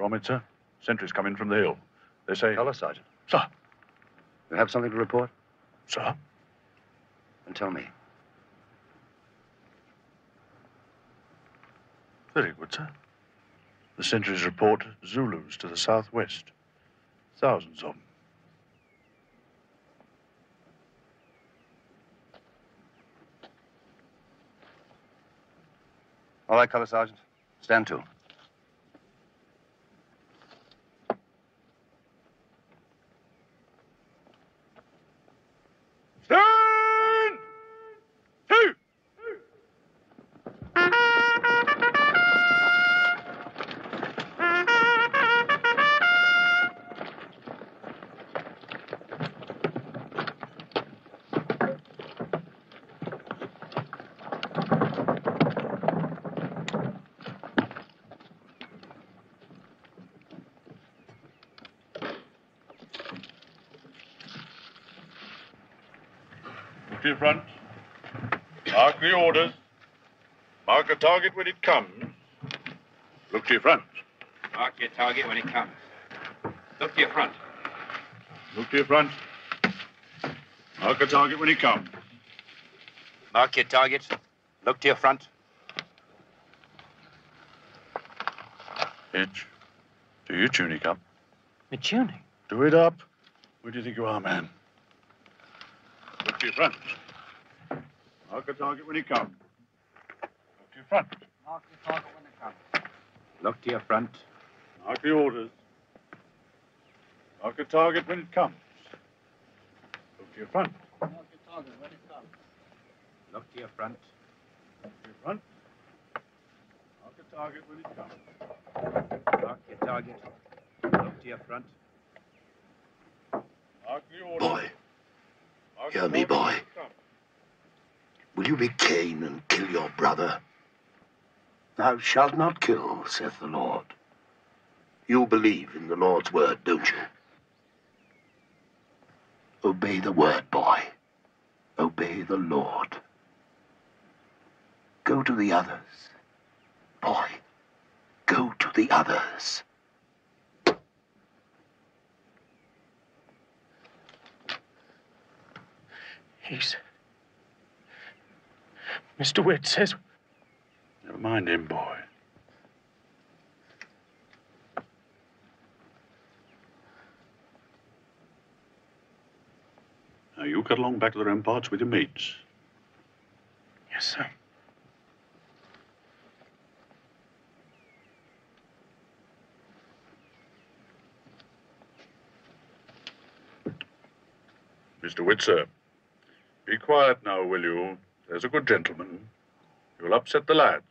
Gromit, sir. Sentries come in from the hill. They say... Colour, Sergeant. Sir. You have something to report? Sir? Then tell me. Very good, sir. The sentries report Zulus to the southwest. Thousands of them. All right, Colour Sergeant. Stand to. Look to your front. Mark the orders. Mark a target when it comes. Look to your front. Mark your target when it comes. Look to your front. Look to your front. Mark a target when it comes. Mark your target. Look to your front. Hitch. Do your tunic up. My tunic? Do it up. Where do you think you are, man? Look to your front. Mark a target when he comes. Look to your front. Mark your target when it comes. Look to your front. Mark the orders. Mark a target when it comes. Look to your front. Mark your target when it comes. Look to your front. Look to your front. Mark a target when it comes. Mark your target. Look to your front. Mark the orders. Hear me, boy. will you be Cain and kill your brother? Thou shalt not kill, saith the Lord. You believe in the Lord's word, don't you? Obey the word, boy. Obey the Lord. Go to the others. Boy, go to the others. He's. Mr. Witt says. Never mind him, boy. Now, you cut along back to the ramparts with your mates. Yes, sir. Mr. Witt, sir, be quiet now, will you? There's a good gentleman. You'll upset the lads.